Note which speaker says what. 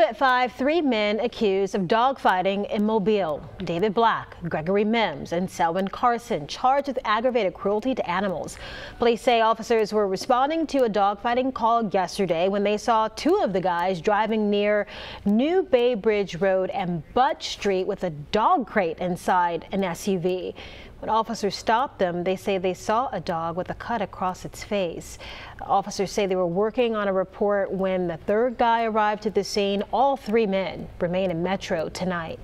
Speaker 1: At 5, three men accused of dogfighting in Mobile. David Black, Gregory Mims, and Selwyn Carson charged with aggravated cruelty to animals. Police say officers were responding to a dogfighting call yesterday when they saw two of the guys driving near New Bay Bridge Road and Butt Street with a dog crate inside an SUV. When officers stopped them, they say they saw a dog with a cut across its face. Officers say they were working on a report when the third guy arrived at the scene. All three men remain in Metro tonight.